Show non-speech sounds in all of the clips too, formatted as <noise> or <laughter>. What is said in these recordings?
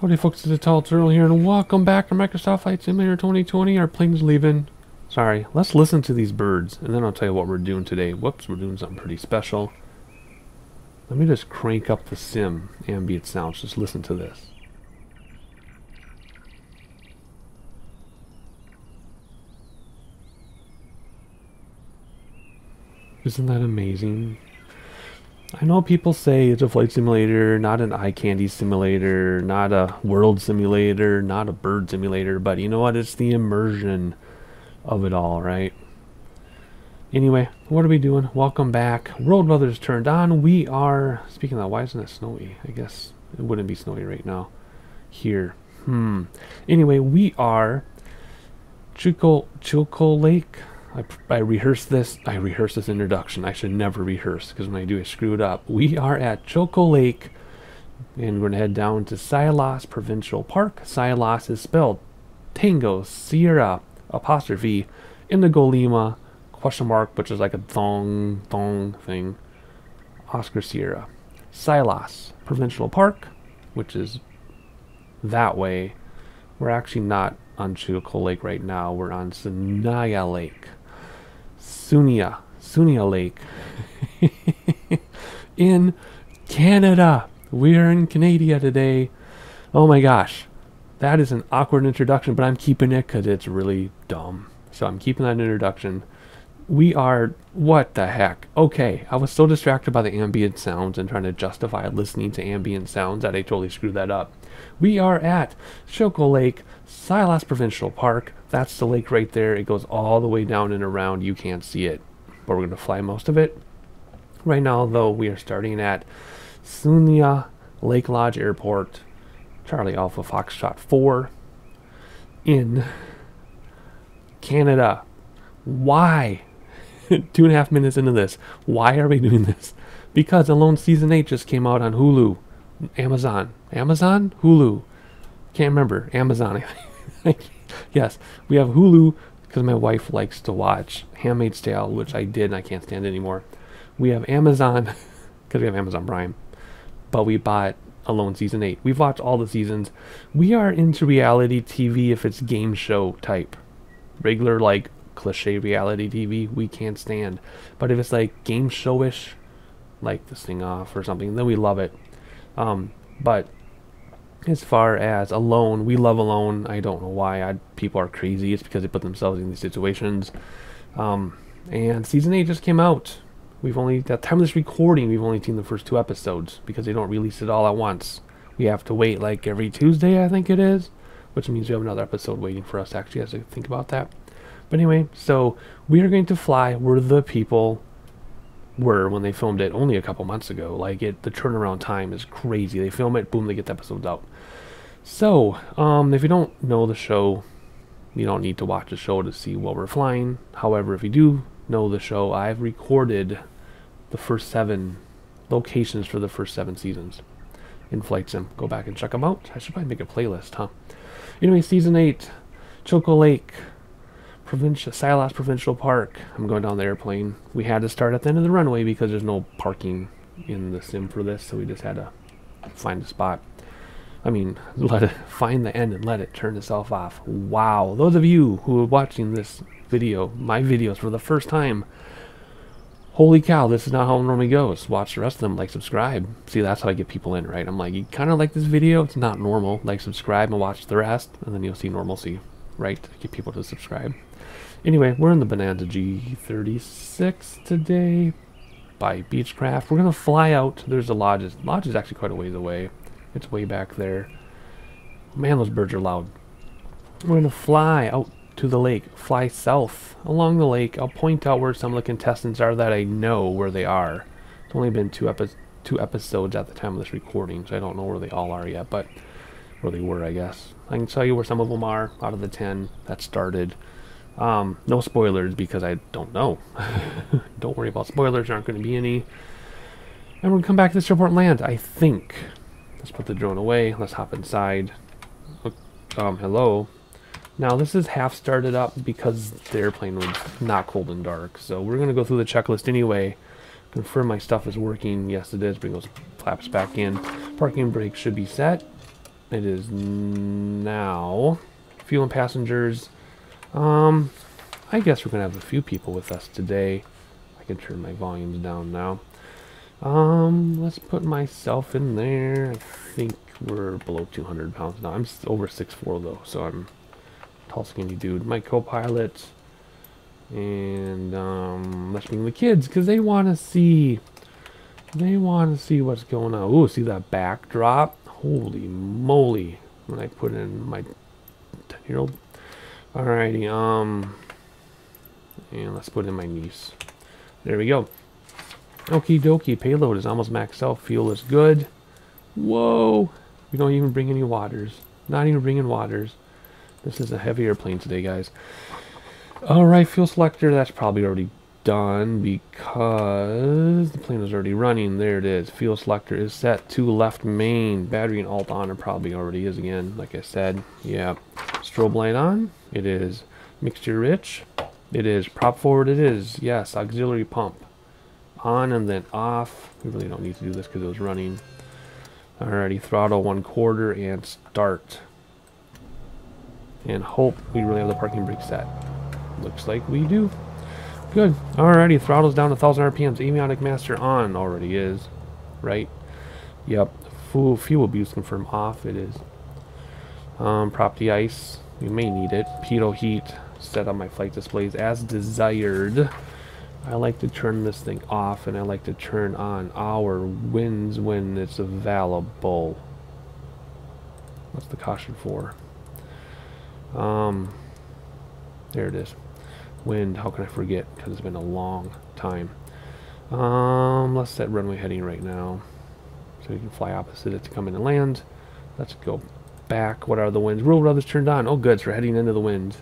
Howdy folks, it's Tall Turtle here, and welcome back to Microsoft Flight Simulator 2020. Our plane's leaving. Sorry, let's listen to these birds, and then I'll tell you what we're doing today. Whoops, we're doing something pretty special. Let me just crank up the sim ambient sounds. Just listen to this. Isn't that amazing? I know people say it's a flight simulator, not an eye candy simulator, not a world simulator, not a bird simulator, but you know what? It's the immersion of it all, right? Anyway, what are we doing? Welcome back. World weather's turned on. We are, speaking of that, why isn't it snowy? I guess it wouldn't be snowy right now. Here. Hmm. Anyway, we are Chico, Chilko Lake. I, I rehearsed this. I rehearsed this introduction. I should never rehearse because when I do, I screw it up. We are at Chilko Lake, and we're gonna head down to Silas Provincial Park. Silas is spelled Tango Sierra apostrophe Indigo Lima question mark, which is like a thong thong thing. Oscar Sierra, Silas Provincial Park, which is that way. We're actually not on Chilko Lake right now. We're on Tsuniah Lake. Tsuniah, Tsuniah Lake <laughs> in Canada. We're in Canada today. Oh my gosh. That is an awkward introduction, but I'm keeping it because it's really dumb. So I'm keeping that introduction. We are, what the heck? Okay, I was so distracted by the ambient sounds and trying to justify listening to ambient sounds that I totally screwed that up. We are at Chilko Lake, Silas Provincial Park. That's the lake right there. It goes all the way down and around. You can't see it, but we're going to fly most of it. Right now, though, we are starting at Tsuniah Lake Lodge Airport, Charlie Alpha Foxtrot 4 in Canada. Why? <laughs> Two and a half minutes into this. Why are we doing this? Because Alone Season 8 just came out on Hulu. Amazon. Amazon? Hulu. Can't remember. Amazon. <laughs> yes, we have Hulu because my wife likes to watch Handmaid's Tale, which I did and I can't stand anymore. We have Amazon <laughs> because we have Amazon Prime, but we bought Alone Season 8. We've watched all the seasons. We are into reality TV if it's game show type. Regular, like, cliche reality TV, we can't stand. But if it's like game showish, like this thing off or something, then we love it. Um, but as far as alone, we love alone. I don't know why I, people are crazy. It's because they put themselves in these situations. Um, and season eight just came out. We've only at the time of this recording, we've only seen the first two episodes because they don't release it all at once. We have to wait like every Tuesday, I think it is, which means we have another episode waiting for us. Actually, have to think about that. But anyway, so we are going to fly where the people were when they filmed it only a couple months ago. Like it, the turnaround time is crazy. They film it, boom, they get the episodes out. So, um, if you don't know the show, you don't need to watch the show to see what we're flying. However, if you do know the show, I've recorded the first seven locations for the first seven seasons in Flight Sim. Go back and check them out. I should probably make a playlist, huh? Anyway, season eight, Chilko Lake, Provincial Silas Provincial Park. I'm going down the airplane. We had to start at the end of the runway because there's no parking in the sim for this, so we just had to find a spot. I mean, <laughs> let it find the end and let it turn itself off. Wow. Those of you who are watching this video, my videos for the first time, holy cow, this is not how it normally goes. Watch the rest of them, like, subscribe. See, that's how I get people in, right? I'm like, you kind of like this video, it's not normal. Like, subscribe and watch the rest, and then you'll see normalcy, right? Get people to subscribe. Anyway, we're in the Bonanza G36 today by Beechcraft. We're going to fly out. There's a lodge. The Lodge is actually quite a ways away. It's way back there. Man, those birds are loud. We're going to fly out to the lake. Fly south along the lake. I'll point out where some of the contestants are that I know where they are. It's only been two, epi two episodes at the time of this recording, so I don't know where they all are yet, but where they were, I guess. I can tell you where some of them are out of the 10 that started. Um, no spoilers because I don't know. <laughs> don't worry about spoilers. There aren't going to be any. And we're going to come back to this airport and land, I think. Let's put the drone away. Let's hop inside. Um, hello. Now, this is half started up because the airplane was not cold and dark. So we're going to go through the checklist anyway. Confirm my stuff is working. Yes, it is. Bring those flaps back in. Parking brake should be set. It is now. Fuel and passengers. Um, I guess we're going to have a few people with us today. I can turn my volumes down now. Um, let's put myself in there. I think we're below 200 pounds now. I'm over 6'4", though, so I'm tall, skinny dude. My co-pilot. And, um, let's bring the kids, because they want to see... They want to see what's going on. Ooh, see that backdrop? Holy moly. When I put in my 10-year-old. Alrighty, um... And let's put in my niece. There we go. Okie dokie, payload is almost maxed out. Fuel is good. Whoa! We don't even bring any waters. Not even bringing waters. This is a heavy airplane today, guys. Alright, fuel selector, that's probably already done because the plane is already running. There it is. Fuel selector is set to left main. Battery and alt on, are probably already is again, like I said. Yeah. Strobe light on. It is mixture rich. It is prop forward. It is. Yes. Auxiliary pump. On and then off. We really don't need to do this because it was running. Alrighty. Throttle one quarter and start. And hope we really have the parking brake set. Looks like we do. Good. Alrighty, throttle's down to 1000 RPMs. Avionic master on already is. Right? Yep. Full fuel abuse confirm off. It is. Um, prop de-ice. We may need it. Pitot heat. Set on my flight displays as desired. I like to turn this thing off and I like to turn on our winds when it's available. What's the caution for? Um, there it is. Wind, how can I forget? Because it's been a long time. Um, let's set runway heading right now. So you can fly opposite it to come in and land. Let's go back. What are the winds? Rule rudder's turned on. Oh, good. So we're heading into the wind.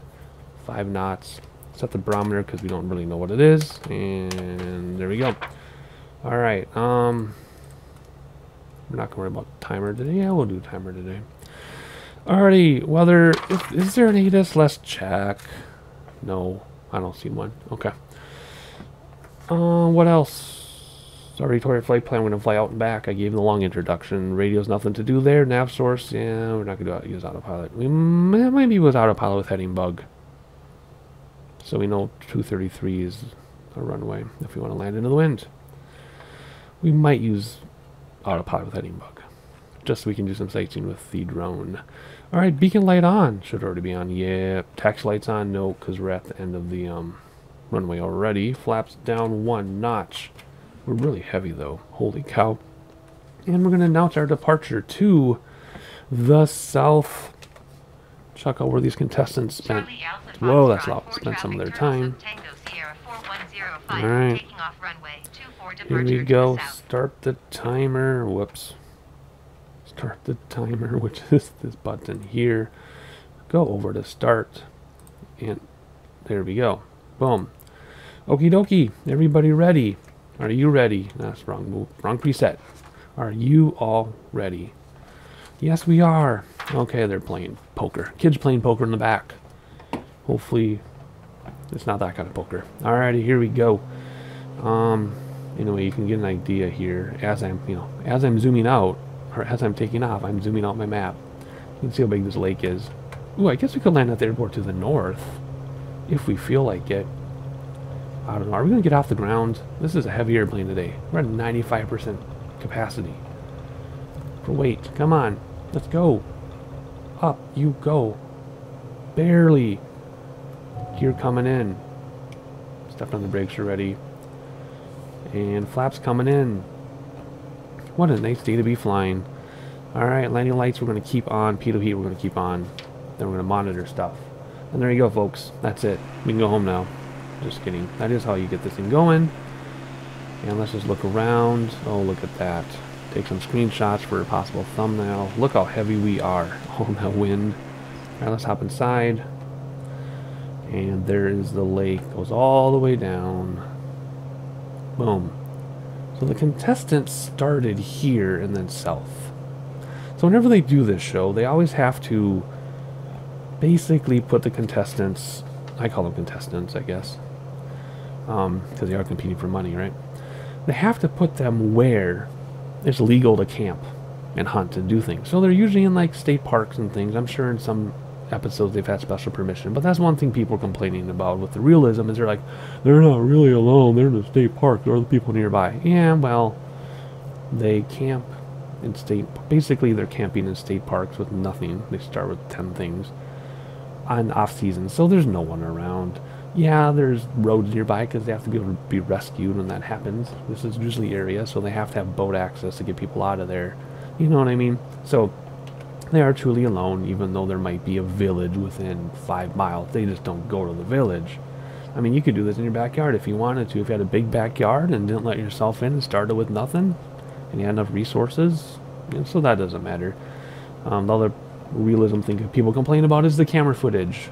Five knots. Set the barometer because we don't really know what it is. And there we go. All right. Um, we're not going to worry about timer today. Yeah, we'll do timer today. Alrighty. Weather. Is, is there an ATIS? Let's check. No. I don't see one. Okay. Uh, what else? Sorry, Tory flight plan. We're going to fly out and back. I gave the long introduction. Radio's nothing to do there. Nav source, yeah, we're not going to use autopilot. We may, maybe use autopilot with heading bug. So we know 233 is a runway if we want to land into the wind. We might use autopilot with heading bug. Just so we can do some sightseeing with the drone. Alright, beacon light on. Should already be on. Yeah. Taxi lights on. No, because we're at the end of the um, runway already. Flaps down one notch. We're really heavy, though. Holy cow. And we're going to announce our departure to the south. Check out where these contestants spent. Whoa, that's loud. Spent some of their time. Alright. Here we go. Start the timer. Whoops start the timer, <laughs> which is this button here. Go over to start, and there we go. Boom. Okie dokie, everybody ready? Are you ready? That's wrong move, wrong preset. Are you all ready? Yes, we are. Okay, they're playing poker. Kids playing poker in the back. Hopefully, it's not that kind of poker. Alrighty, here we go. Um, anyway, you can get an idea here as I'm, you know, as I'm zooming out or as I'm taking off, I'm zooming out my map. You can see how big this lake is. Ooh, I guess we could land at the airport to the north. If we feel like it. I don't know. Are we going to get off the ground? This is a heavy airplane today. We're at 95% capacity. For weight. Come on. Let's go. Up. You go. Barely. Gear coming in. Stepped on the brakes already. And flaps coming in. What a nice day to be flying. Alright, landing lights we're going to keep on. Pitot heat we're going to keep on. Then we're going to monitor stuff. And there you go, folks. That's it. We can go home now. Just kidding. That is how you get this thing going. And let's just look around. Oh, look at that. Take some screenshots for a possible thumbnail. Look how heavy we are. <laughs> Oh, that wind. Alright, let's hop inside. And there is the lake. Goes all the way down. Boom. So the contestants started here and then south. So whenever they do this show, they always have to basically put the contestants, I call them contestants, I guess, because um, they are competing for money, right? They have to put them where it's legal to camp and hunt and do things. So they're usually in like state parks and things. I'm sure in some episodes they've had special permission, but that's one thing people are complaining about with the realism is they're like, they're not really alone. They're in a state park. There are people nearby. Yeah, well, they camp in state. Basically, they're camping in state parks with nothing. They start with ten things on off season, so there's no one around. Yeah, there's roads nearby because they have to be able to be rescued when that happens. This is usually area, so they have to have boat access to get people out of there. You know what I mean? So they are truly alone, even though there might be a village within five miles. They just don't go to the village. I mean, you could do this in your backyard if you wanted to. If you had a big backyard and didn't let yourself in and started with nothing, and you had enough resources, so that doesn't matter. Um, the other realism thing people complain about is the camera footage.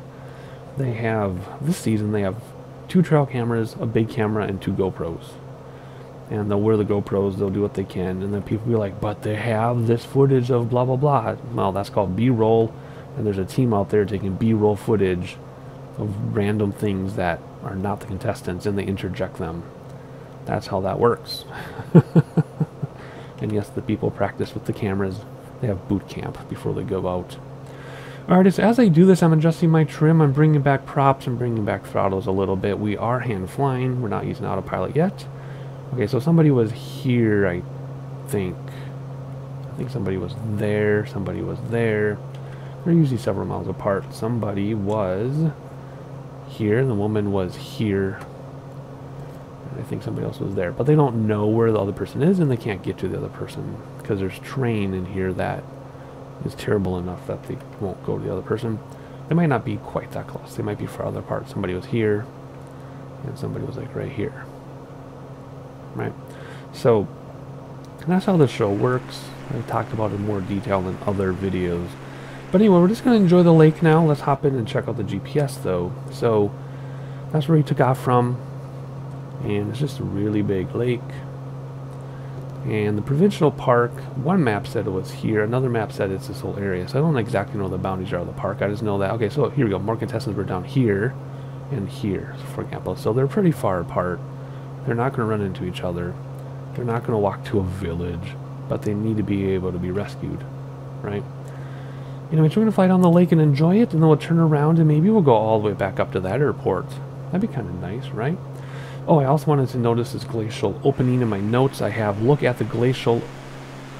They have, this season, they have two trail cameras, a big camera, and two GoPros and they'll wear the GoPros, they'll do what they can, and then people be like, but they have this footage of blah blah blah. Well, that's called B-roll, and there's a team out there taking B-roll footage of random things that are not the contestants, and they interject them. That's how that works. <laughs> and yes, the people practice with the cameras. They have boot camp before they go out. So as I do this, I'm adjusting my trim. I'm bringing back props I'm bringing back throttles a little bit. We are hand flying. We're not using autopilot yet. Okay, so somebody was here, I think. I think somebody was there, somebody was there. They're usually several miles apart. Somebody was here, the woman was here. I think somebody else was there. But they don't know where the other person is, and they can't get to the other person. Because there's train in here that is terrible enough that they won't go to the other person. They might not be quite that close. They might be farther apart. Somebody was here, and somebody was like right here right? So that's how the show works. I talked about it in more detail in other videos. But anyway, we're just going to enjoy the lake now. Let's hop in and check out the GPS though. So that's where he took off from. And it's just a really big lake. And the provincial park, one map said it was here, another map said it's this whole area. So I don't exactly know the boundaries are of the park. I just know that, okay, so here we go. More contestants were down here and here, for example. So they're pretty far apart. They're not going to run into each other. They're not going to walk to a village, but they need to be able to be rescued, right? You know, we're going to fly down the lake and enjoy it, and then we'll turn around and maybe we'll go all the way back up to that airport. That'd be kind of nice, right? Oh, I also wanted to notice this glacial opening in my notes. I have look at the glacial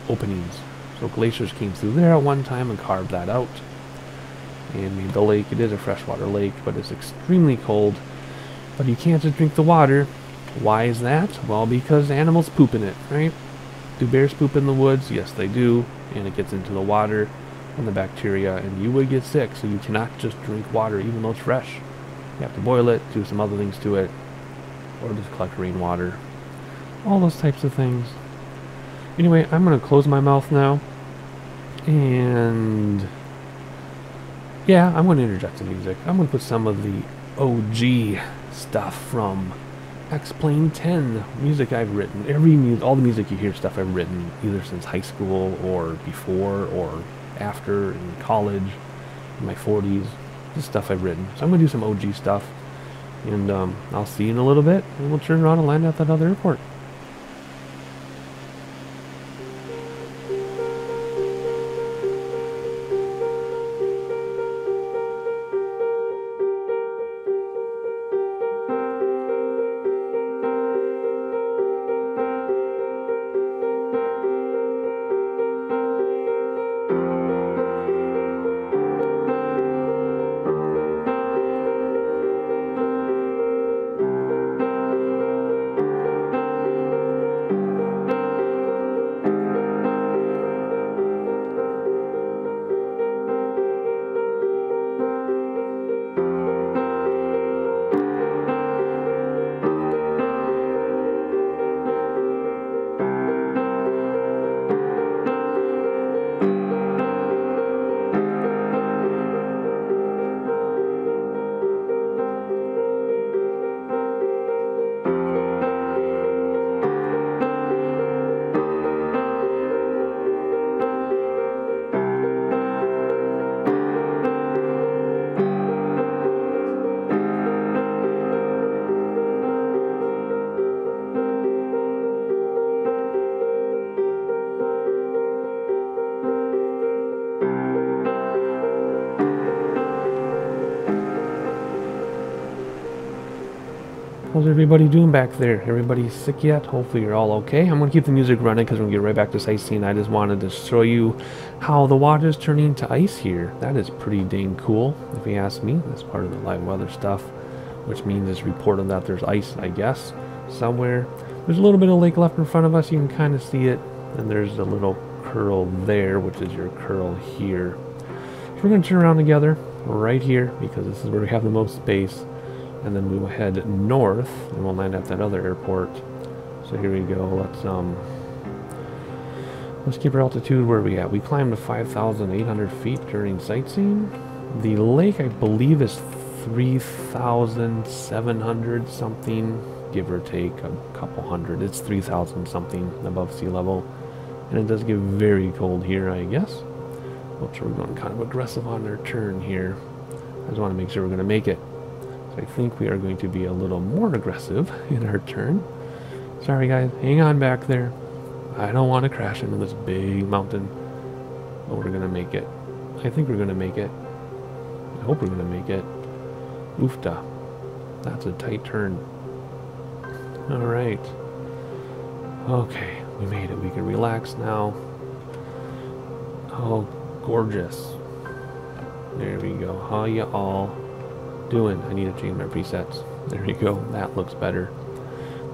openings. So glaciers came through there at one time and carved that out. And made the lake. It is a freshwater lake, but it's extremely cold. But you can't just drink the water. Why is that? Well, because animals poop in it, right? Do bears poop in the woods? Yes, they do. And it gets into the water and the bacteria, and you would get sick. So you cannot just drink water, even though it's fresh. You have to boil it, do some other things to it, or just collect rainwater. All those types of things. Anyway, I'm going to close my mouth now. And yeah, I'm going to interject some music. I'm going to put some of the OG stuff from X-Plane 10 music I've written. Every mu all the music you hear stuff I've written either since high school or before or after in college, in my 40s. This stuff I've written. So I'm going to do some OG stuff. And um, I'll see you in a little bit. And we'll turn around and land at that other airport. Everybody doing back there? Everybody sick yet? Hopefully you're all okay. I'm going to keep the music running because we're going to get right back to sightseeing. I just wanted to show you how the water is turning to ice here. That is pretty dang cool, if you ask me. That's part of the live weather stuff, which means it's reported that there's ice, I guess, somewhere. There's a little bit of lake left in front of us. You can kind of see it. And there's a little curl there, which is your curl here. So we're going to turn around together right here because this is where we have the most space and then we will head north and we'll land at that other airport. So here we go. Let's um let's keep our altitude where we at. We climbed to 5,800 feet during sightseeing. The lake I believe is 3,700 something give or take a couple hundred. It's 3,000 something above sea level and it does get very cold here I guess. Oops, we're going kind of aggressive on our turn here. I just want to make sure we're going to make it I think we are going to be a little more aggressive <laughs> in our turn. Sorry guys, hang on back there. I don't want to crash into this big mountain. But we're going to make it. I think we're going to make it. I hope we're going to make it. Oofta. That's a tight turn. Alright. Okay, we made it. We can relax now. Oh, gorgeous. There we go. How you all doing? I need to change my presets. There you go. That looks better.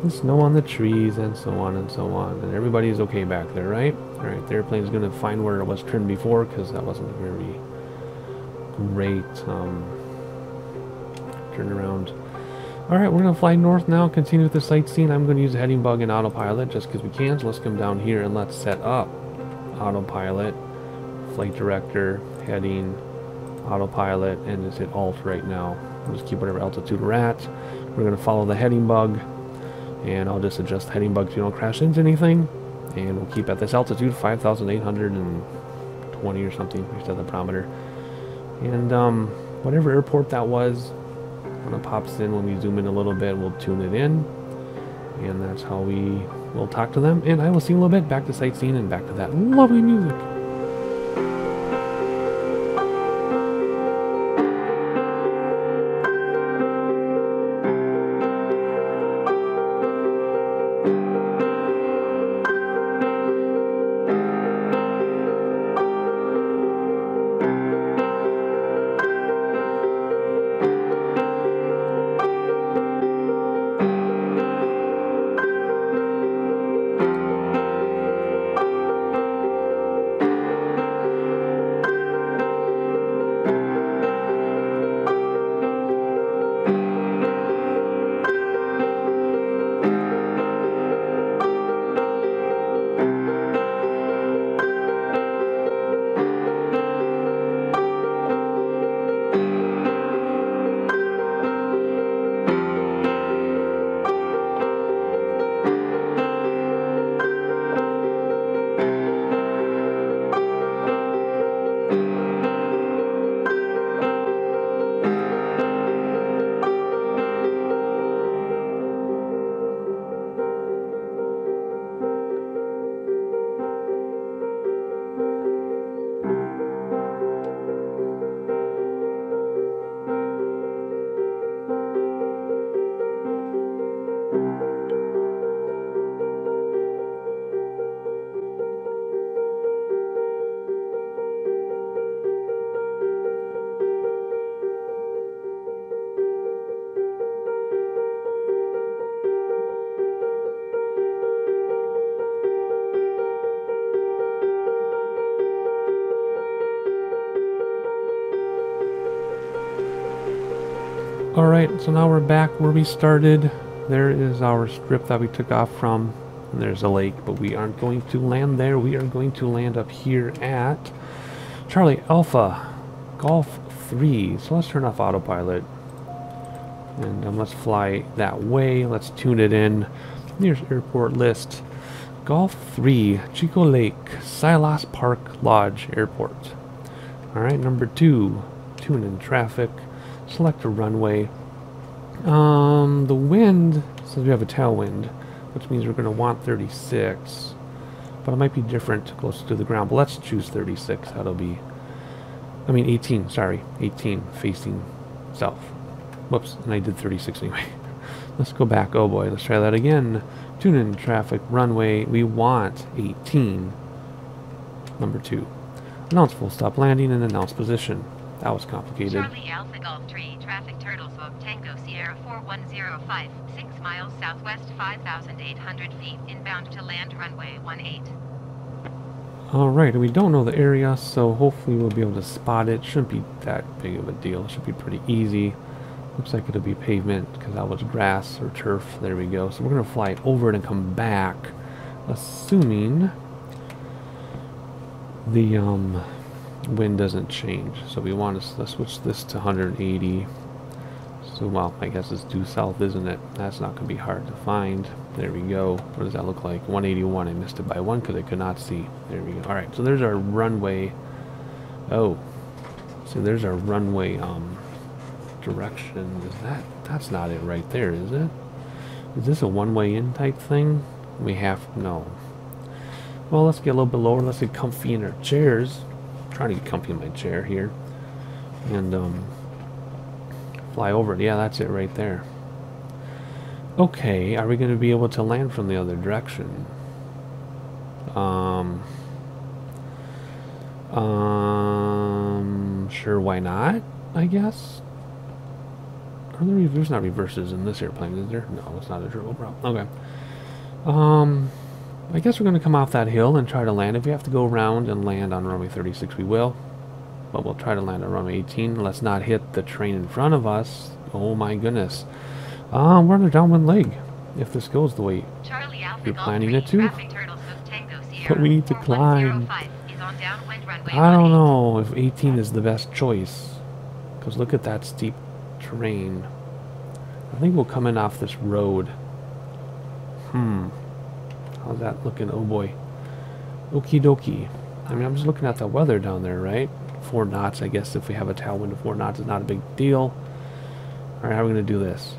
The snow on the trees and so on and so on. And everybody's okay back there, right? Alright, the airplane's going to find where it was turned before because that wasn't a very great um, turnaround. Alright, we're going to fly north now, continue with the sightseeing. I'm going to use heading bug and autopilot just because we can. So let's come down here and let's set up autopilot, flight director, heading, autopilot and just hit alt right now. We'll just keep whatever altitude we're at. We're going to follow the heading bug and I'll just adjust the heading bug so you don't crash into anything. And we'll keep at this altitude, 5,820 or something, we said the barometer. And um, whatever airport that was, when it pops in, when we zoom in a little bit, we'll tune it in. And that's how we will talk to them. And I will see you in a little bit, back to sightseeing and back to that lovely music. Alright, so now we're back where we started. There is our strip that we took off from. There's a lake, but we aren't going to land there. We are going to land up here at Charlie Alpha Golf 3. So let's turn off autopilot. And um, let's fly that way. Let's tune it in. Here's airport list. Golf 3, Chilko Lake, Tsylos Park Lodge Airport. Alright, number 2, tune in traffic select a runway. Um, the wind says we have a tailwind, which means we're going to want 36. But it might be different close to the ground. But let's choose 36. That'll be, I mean 18, sorry. 18 facing south. Whoops, and I did 36 anyway. <laughs> Let's go back. Oh boy, let's try that again. Tune in traffic runway. We want 18. Number two. Announce full stop landing and announce position. That was complicated. Charlie Alpha Golf 3, traffic Turtle Swope Tango Sierra 4105, 6 miles southwest 5,800 feet, inbound to land runway 18. Alright, we don't know the area, so hopefully we'll be able to spot it. Shouldn't be that big of a deal. It should be pretty easy. Looks like it'll be pavement because that was grass or turf. There we go. So we're going to fly over it and come back, assuming the um, wind doesn't change. So we want to switch this to 180. So, well, I guess it's due south, isn't it? That's not going to be hard to find. There we go. What does that look like? 181. I missed it by one because I could not see. There we go. All right, so there's our runway. Oh, so there's our runway um, direction. Is that, that's not it right there, is it? Is this a one-way in type thing? We have, no. Well, let's get a little bit lower. Let's get comfy in our chairs. Trying to get comfy in my chair here. And, um, fly over it. Yeah, that's it right there. Okay, are we going to be able to land from the other direction? Um, um, sure, why not? I guess. Are there reverse? Not reverses in this airplane, is there? No, it's not a turboprop. Okay. Um, I guess we're going to come off that hill and try to land. If we have to go around and land on runway 36, we will. But we'll try to land on runway 18. Let's not hit the train in front of us. Oh my goodness. Um, we're on a downwind leg. If this goes the way Charlie Alpha You're planning 3, it too? traffic Turtle Swope Tango But we need to climb. is on downwind runway I don't know if 18 is the best choice. Because look at that steep terrain. I think we'll come in off this road. Hmm. How's that looking? Oh boy. Okie dokie. I mean, I'm just looking at the weather down there, right? Four knots, I guess if we have a tailwind of four knots is not a big deal. Alright, how are we going to do this?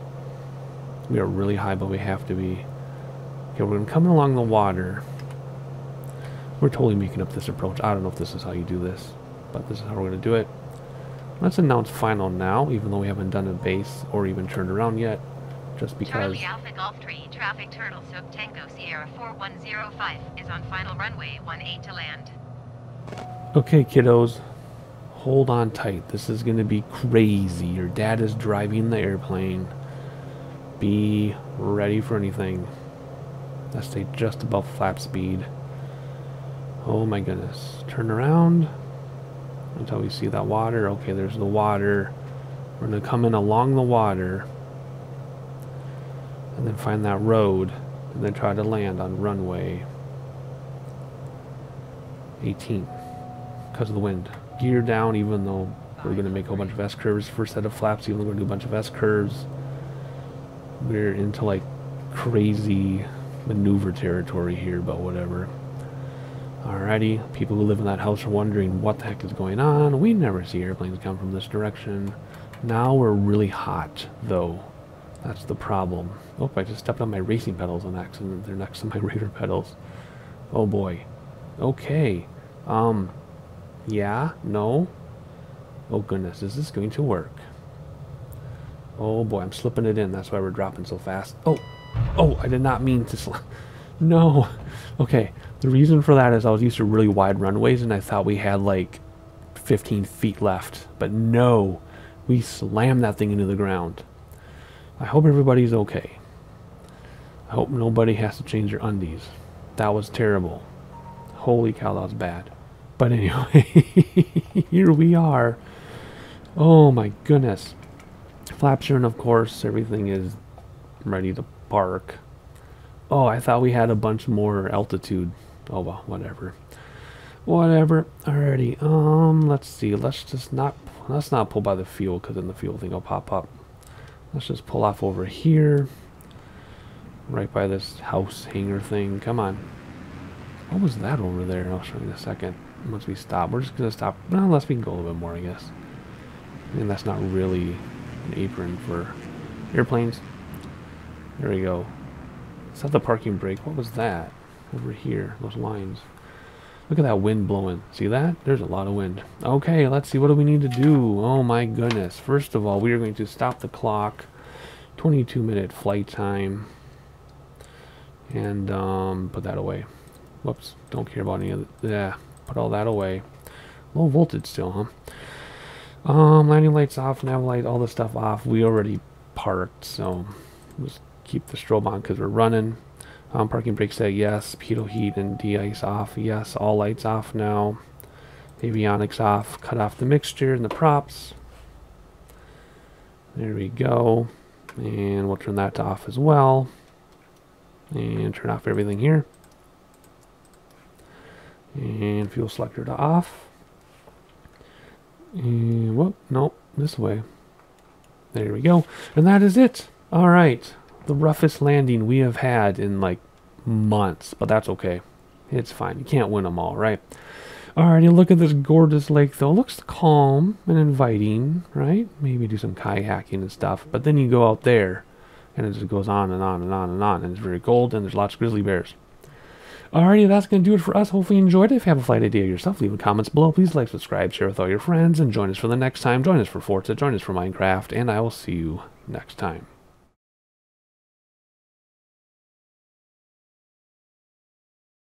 We are really high, but we have to be. Okay, we're come along the water. We're totally making up this approach. I don't know if this is how you do this, but this is how we're going to do it. Let's announce final now, even though we haven't done a base or even turned around yet, just because. Charlie Alpha Golf 3, traffic Turtle Swope Tango Sierra 4105 is on final runway 18 to land. Okay, kiddos, hold on tight. This is going to be crazy. Your dad is driving the airplane. Be ready for anything. Let's stay just above flap speed. Oh my goodness. Turn around until we see that water. Okay, there's the water. We're going to come in along the water and then find that road and then try to land on runway 18 because of the wind. Gear down even though we're going to make a whole bunch of S curves. First set of flaps, even though we're going to do a bunch of S curves. We're into like crazy maneuver territory here, but whatever. Alrighty, people who live in that house are wondering what the heck is going on. We never see airplanes come from this direction. Now we're really hot, though. That's the problem. Oh, I just stepped on my racing pedals on accident. They're next to my <laughs> rudder pedals. Oh boy. Okay. Um, yeah, no. Oh goodness, is this going to work? Oh boy, I'm slipping it in. That's why we're dropping so fast. Oh, oh, I did not mean to slip. <laughs> No. Okay, the reason for that is I was used to really wide runways and I thought we had like 15 feet left. But no, we slammed that thing into the ground. I hope everybody's okay. I hope nobody has to change their undies. That was terrible. Holy cow, that was bad. But anyway, <laughs> here we are. Oh my goodness. Flaps are in, of course. Everything is ready to park. Oh, I thought we had a bunch more altitude. Oh well, whatever. Whatever. Alrighty. Um, let's see. Let's just not let's not pull by the fuel because then the fuel thing will pop up. Let's just pull off over here. Right by this house hanger thing. Come on. What was that over there? I'll show you in a second. Once we stop. We're just gonna stop well, unless we can go a little bit more, I guess. Mean that's not really an apron for airplanes. There we go. Is that the parking brake? What was that? Over here, those lines. Look at that wind blowing. See that? There's a lot of wind. Okay, let's see. What do we need to do? Oh my goodness. First of all, we are going to stop the clock 22 minute flight time. And um, put that away. Whoops, don't care about any of that. Yeah, put all that away. Low voltage still, huh? Um, landing lights off, nav light, all the stuff off. We already parked, so just keep the strobe on because we're running. Um, parking brake set, yes. Pitot heat and de-ice off, yes. All lights off now. Avionics off. Cut off the mixture and the props. There we go. And we'll turn that off as well. And turn off everything here. And fuel selector to off. And whoop, nope, this way. There we go. And that is it. All right. The roughest landing we have had in like months, but that's okay. It's fine. You can't win them all, right? Alrighty, look at this gorgeous lake though. It looks calm and inviting, right? Maybe do some kayaking and stuff. But then you go out there and it just goes on and on and on and on. And it's very cold and there's lots of grizzly bears. Alrighty, that's going to do it for us. Hopefully you enjoyed it. If you have a flight idea yourself, leave comments below. Please like, subscribe, share with all your friends, and join us for the next time. Join us for Forza, join us for Minecraft, and I will see you next time.